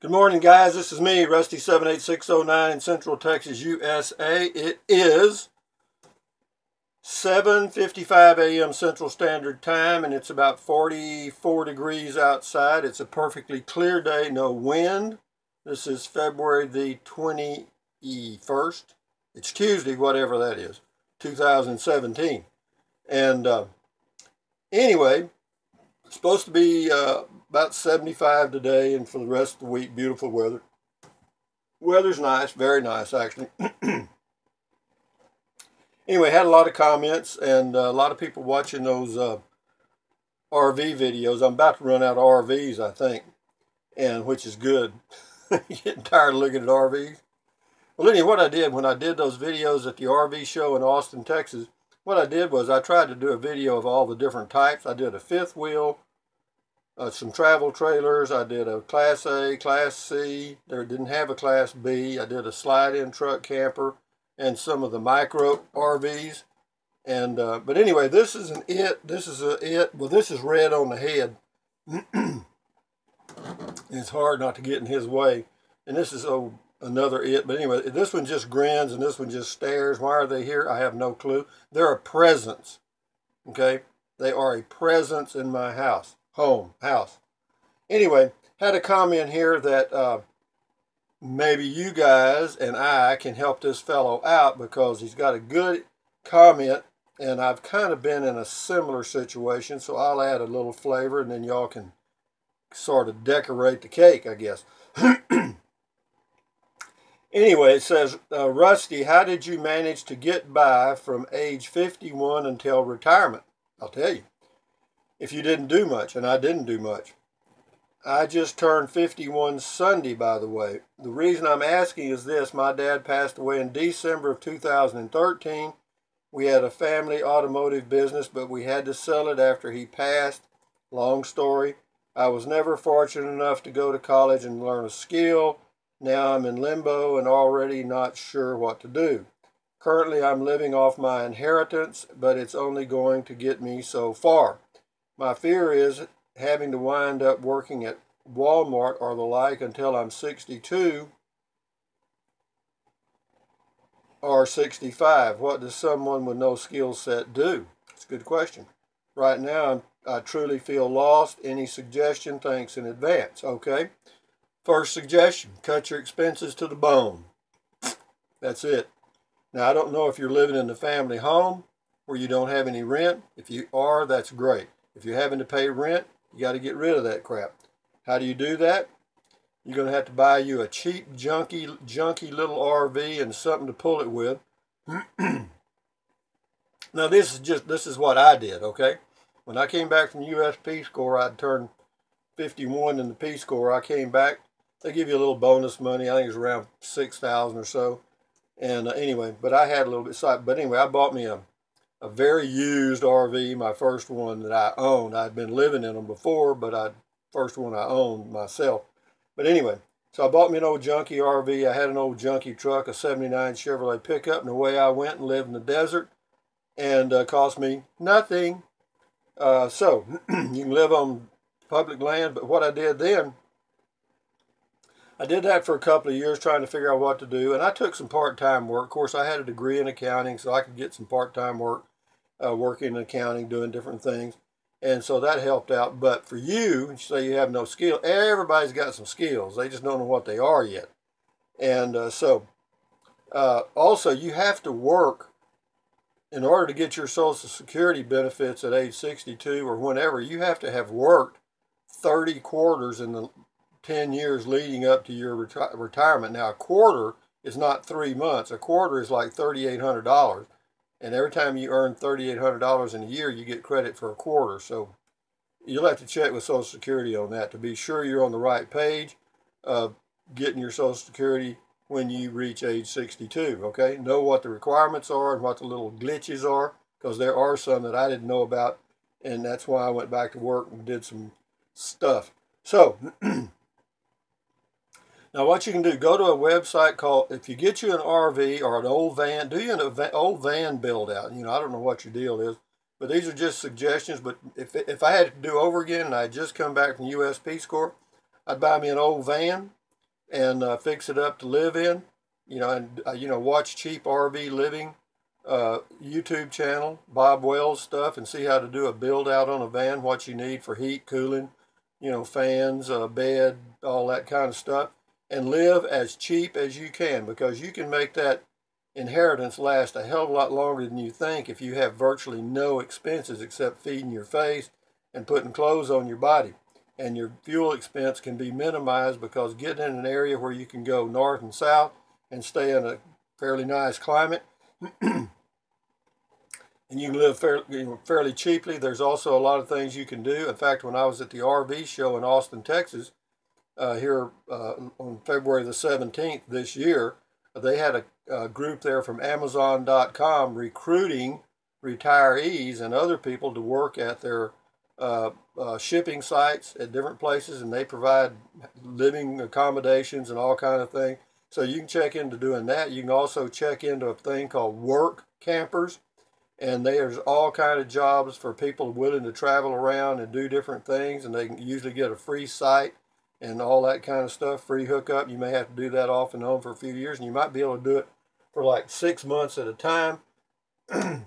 Good morning, guys. This is me, Rusty78609 in Central Texas, USA. It is 7.55 a.m. Central Standard Time, and it's about 44 degrees outside. It's a perfectly clear day, no wind. This is February the 21st. It's Tuesday, whatever that is, 2017. And uh, anyway, it's supposed to be uh, about 75 today, and for the rest of the week, beautiful weather. Weather's nice, very nice, actually. anyway, had a lot of comments and uh, a lot of people watching those uh, RV videos. I'm about to run out of RVs, I think, and which is good. Getting tired of looking at RVs. Well, anyway, what I did when I did those videos at the RV show in Austin, Texas, what I did was I tried to do a video of all the different types. I did a fifth wheel, uh, some travel trailers. I did a Class A, Class C. There didn't have a Class B. I did a slide-in truck camper and some of the micro RVs. And uh, but anyway, this is an it. This is a it. Well, this is red on the head. it's hard not to get in his way. And this is oh, another it. But anyway, this one just grins and this one just stares. Why are they here? I have no clue. They're a presence. Okay, they are a presence in my house home, house. Anyway, had a comment here that uh, maybe you guys and I can help this fellow out because he's got a good comment and I've kind of been in a similar situation, so I'll add a little flavor and then y'all can sort of decorate the cake, I guess. anyway, it says, uh, Rusty, how did you manage to get by from age 51 until retirement? I'll tell you if you didn't do much, and I didn't do much. I just turned 51 Sunday, by the way. The reason I'm asking is this. My dad passed away in December of 2013. We had a family automotive business, but we had to sell it after he passed. Long story. I was never fortunate enough to go to college and learn a skill. Now I'm in limbo and already not sure what to do. Currently, I'm living off my inheritance, but it's only going to get me so far. My fear is having to wind up working at Walmart or the like until I'm 62 or 65. What does someone with no skill set do? It's a good question. Right now, I'm, I truly feel lost. Any suggestion? Thanks in advance. Okay. First suggestion, cut your expenses to the bone. That's it. Now, I don't know if you're living in the family home where you don't have any rent. If you are, that's great. If you're having to pay rent, you got to get rid of that crap. How do you do that? You're going to have to buy you a cheap, junky, junky little RV and something to pull it with. now this is just this is what I did. Okay, when I came back from U.S. Peace Corps, I'd turned 51 in the Peace Corps. I came back. They give you a little bonus money. I think it's around six thousand or so. And uh, anyway, but I had a little bit. But anyway, I bought me a a very used RV, my first one that I owned. I'd been living in them before, but I first one I owned myself. But anyway, so I bought me an old junky RV. I had an old junky truck, a 79 Chevrolet pickup, and away I went and lived in the desert and uh, cost me nothing. Uh, so you can live on public land, but what I did then, I did that for a couple of years trying to figure out what to do, and I took some part-time work. Of course, I had a degree in accounting, so I could get some part-time work uh, working in accounting, doing different things. And so that helped out. But for you, say you have no skill, everybody's got some skills. They just don't know what they are yet. And uh, so uh, also you have to work in order to get your Social Security benefits at age 62 or whenever. You have to have worked 30 quarters in the 10 years leading up to your reti retirement. Now, a quarter is not three months. A quarter is like $3,800 and every time you earn $3,800 in a year, you get credit for a quarter. So you'll have to check with Social Security on that to be sure you're on the right page of getting your Social Security when you reach age 62, okay? Know what the requirements are and what the little glitches are, because there are some that I didn't know about, and that's why I went back to work and did some stuff. So, Now what you can do, go to a website called, if you get you an RV or an old van, do you an old van build out. You know, I don't know what your deal is, but these are just suggestions. But if, if I had to do over again and I just come back from U.S. Peace Corps, I'd buy me an old van and uh, fix it up to live in. You know, and uh, you know, watch cheap RV living uh, YouTube channel, Bob Wells stuff, and see how to do a build out on a van, what you need for heat, cooling, you know, fans, a bed, all that kind of stuff, and live as cheap as you can because you can make that inheritance last a hell of a lot longer than you think if you have virtually no expenses except feeding your face and putting clothes on your body. And your fuel expense can be minimized because getting in an area where you can go north and south and stay in a fairly nice climate and you can live fairly, fairly cheaply. There's also a lot of things you can do. In fact, when I was at the RV show in Austin, Texas, uh, here uh, on February the 17th this year, they had a, a group there from Amazon.com recruiting retirees and other people to work at their uh, uh, shipping sites at different places, and they provide living accommodations and all kind of things. So you can check into doing that. You can also check into a thing called work campers, and there's all kind of jobs for people willing to travel around and do different things, and they can usually get a free site and all that kind of stuff, free hookup. You may have to do that off and on for a few years, and you might be able to do it for like six months at a time.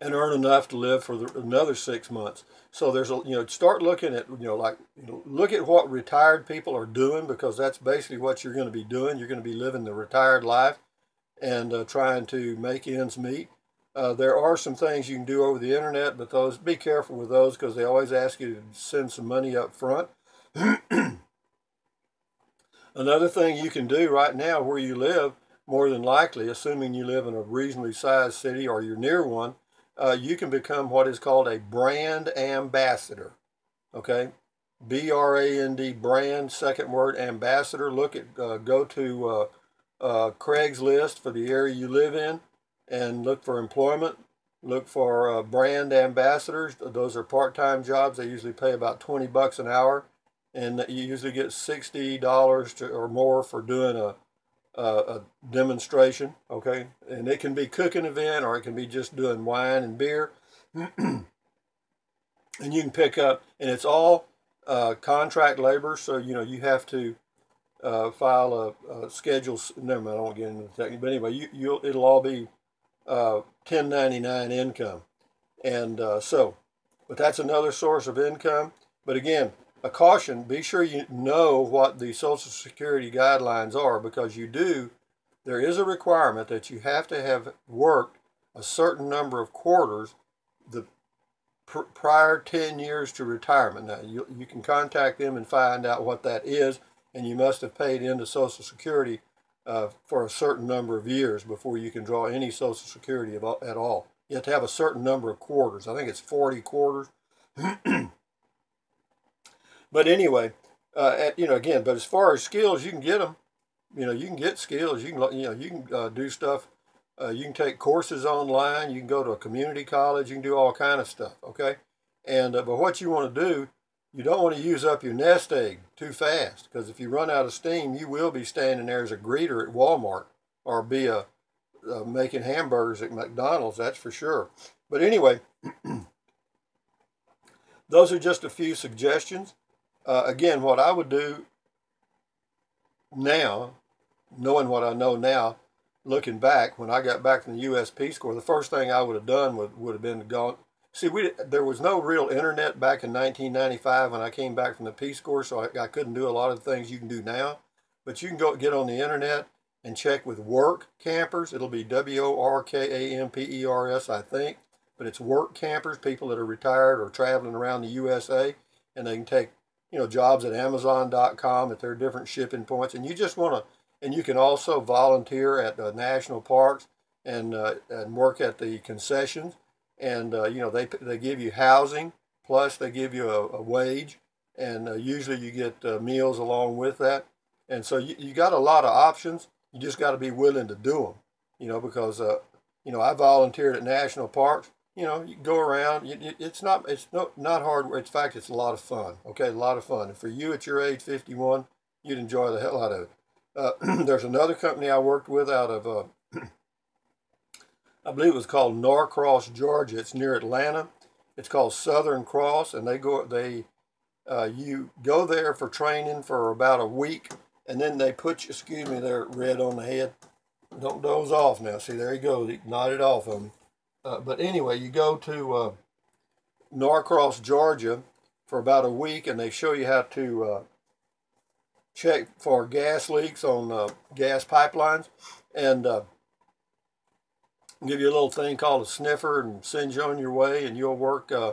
and earn enough to live for the, another six months. So there's a you know start looking at you know like you know look at what retired people are doing because that's basically what you're going to be doing. You're going to be living the retired life and uh, trying to make ends meet. Uh, there are some things you can do over the internet, but those be careful with those because they always ask you to send some money up front. Another thing you can do right now where you live, more than likely, assuming you live in a reasonably sized city or you're near one, uh, you can become what is called a brand ambassador. Okay, B R A N D brand second word ambassador. Look at uh, go to uh, uh, Craigslist for the area you live in and look for employment. Look for uh, brand ambassadors. Those are part-time jobs. They usually pay about 20 bucks an hour, and you usually get $60 to, or more for doing a uh, a demonstration, okay? And it can be cooking event or it can be just doing wine and beer. and you can pick up, and it's all uh, contract labor, so you know you have to uh, file a, a schedule. Never mind, I won't get into the technique, but anyway, you you'll it'll all be 1099 uh, income, and uh, so, but that's another source of income. But again, a caution, be sure you know what the Social Security guidelines are because you do, there is a requirement that you have to have worked a certain number of quarters the pr prior 10 years to retirement. Now, you, you can contact them and find out what that is, and you must have paid into Social Security uh, for a certain number of years before you can draw any Social Security at all. You have to have a certain number of quarters. I think it's 40 quarters. But anyway, uh, at, you know, again, but as far as skills, you can get them. You know, you can get skills. You can, you know, you can uh, do stuff. Uh, you can take courses online. You can go to a community college. You can do all kind of stuff. Okay, and uh, but what you want to do, you don't want to use up your nest egg too fast because if you run out of steam, you will be standing there as a greeter at Walmart or be a uh, making hamburgers at McDonald's. That's for sure. But anyway, those are just a few suggestions. Uh, again, what I would do now, knowing what I know now, looking back, when I got back from the U.S. Peace Corps, the first thing I would have done would, would have been gone. See, we there was no real internet back in 1995 when I came back from the Peace Corps, so I, I couldn't do a lot of the things you can do now. But you can go get on the internet and check with work campers. It'll be W O R K A M P E R S, I think. But it's work campers, people that are retired or traveling around the USA, and they can take you know, jobs at Amazon.com at their different shipping points. And you just want to, and you can also volunteer at the national parks and, uh, and work at the concessions. And, uh, you know, they, they give you housing, plus they give you a, a wage. And uh, usually you get uh, meals along with that. And so you, you got a lot of options. You just got to be willing to do them, you know, because, uh, you know, I volunteered at national parks you know, you go around. You, It's not it's not not hard. In fact, it's a lot of fun. Okay, a lot of fun. And for you at your age, 51, you'd enjoy the hell out of it. Uh, there's another company I worked with out of, uh, I believe it was called Norcross, Georgia. It's near Atlanta. It's called Southern Cross, and they go they Uh, you go there for training for about a week, and then they put you, excuse me, they're red on the head. Don't doze off now. See, there he goes. He nodded off on me. Uh, but anyway, you go to uh, Norcross, Georgia for about a week, and they show you how to uh, check for gas leaks on uh, gas pipelines. And uh, give you a little thing called a sniffer and send you on your way, and you'll work uh,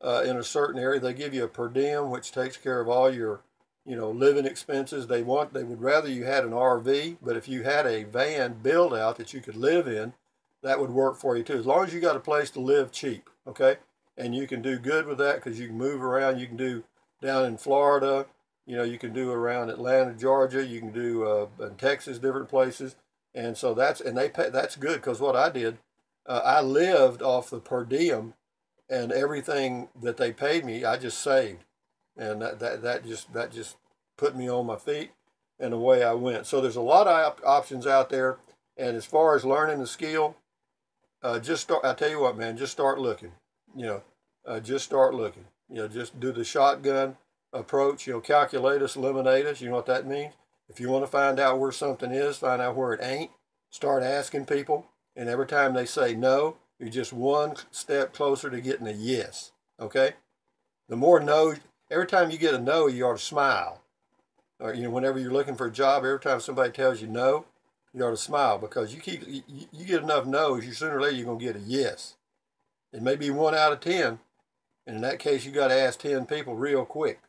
uh, in a certain area. They give you a per diem, which takes care of all your, you know, living expenses. They want, they would rather you had an RV, but if you had a van build out that you could live in, that would work for you too. As long as you got a place to live cheap, okay, and you can do good with that because you can move around. You can do down in Florida, you know, you can do around Atlanta, Georgia. You can do uh, in Texas, different places and so that's and they pay, that's good because what I did, uh, I lived off the per diem, and everything that they paid me, I just saved, and that that, that just that just put me on my feet, and away I went. So there's a lot of op options out there, and as far as learning the skill, uh, just start. I tell you what, man, just start looking. You know, uh, just start looking. You know, just do the shotgun approach. You know, eliminate us. You know what that means? If you want to find out where something is, find out where it ain't, start asking people. And every time they say no, you're just one step closer to getting a yes. Okay? The more no, every time you get a no, you ought to smile. Or, you know, whenever you're looking for a job, every time somebody tells you no, you ought to smile because you keep you, you get enough no's, you sooner or later you're gonna get a yes. It may be one out of ten, and in that case, you got to ask ten people real quick.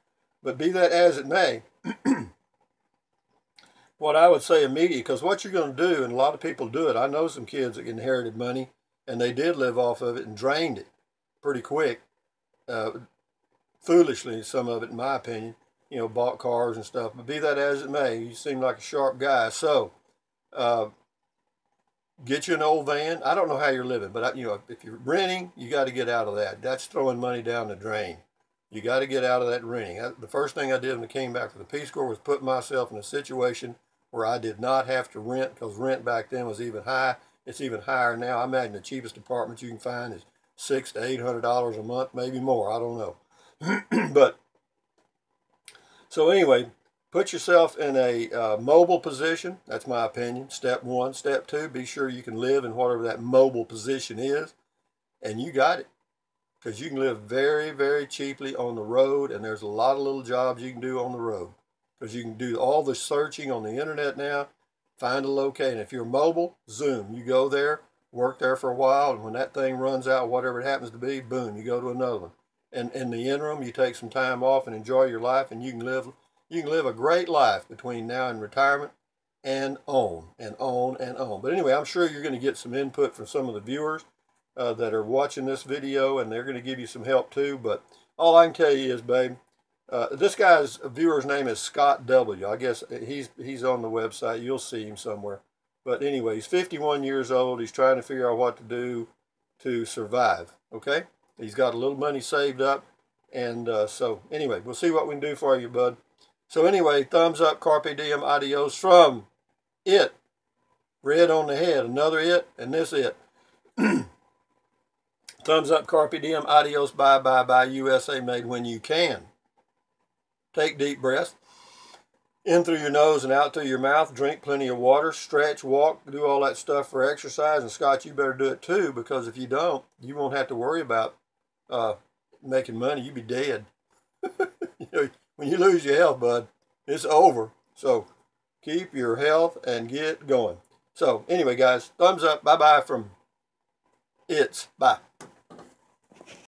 But be that as it may, what I would say immediately, because what you're going to do, and a lot of people do it. I know some kids that inherited money, and they did live off of it and drained it pretty quick. Uh, foolishly, some of it, in my opinion, you know, bought cars and stuff. But be that as it may, you seem like a sharp guy. So, uh, get you an old van. I don't know how you're living, but I, you know, if you're renting, you got to get out of that. That's throwing money down the drain. You got to get out of that renting. the first thing I did when I came back to the Peace Corps was put myself in a situation where I did not have to rent because rent back then was even high. It's even higher now. I imagine the cheapest apartment you can find is six to eight hundred dollars a month, maybe more. I don't know. but so anyway, put yourself in a uh, mobile position. That's my opinion. Step one. Step two, be sure you can live in whatever that mobile position is. And you got it. Because you can live very, very cheaply on the road. And there's a lot of little jobs you can do on the road because you can do all the searching on the internet now, find a location. If you're mobile, Zoom. You go there, work there for a while, and when that thing runs out, whatever it happens to be, boom, you go to another one. And in the interim, you take some time off and enjoy your life, and you can live you can live a great life between now and retirement, and on and on and on. But anyway, I'm sure you're going to get some input from some of the viewers uh, that are watching this video, and they're going to give you some help too. But all I can tell you is, babe, uh, this guy's viewer's name is Scott W. I guess he's he's on the website. You'll see him somewhere. But anyway, he's 51 years old. He's trying to figure out what to do to survive. Okay, he's got a little money saved up, and uh, so anyway, we'll see what we can do for you, bud. So anyway, thumbs up, carpe diem, adios from it. Red on the head, another it, and this it. Thumbs up, carpe diem, adios, bye, bye, bye. USA made when you can. Take deep breaths in through your nose and out through your mouth. Drink plenty of water. Stretch, walk, do all that stuff for exercise. And Scott, you better do it too because if you don't, you won't have to worry about uh, making money. You'd be dead. you know, when you lose your health, bud, it's over. So keep your health and get going. So anyway, guys, thumbs up. Bye bye from it's. Bye.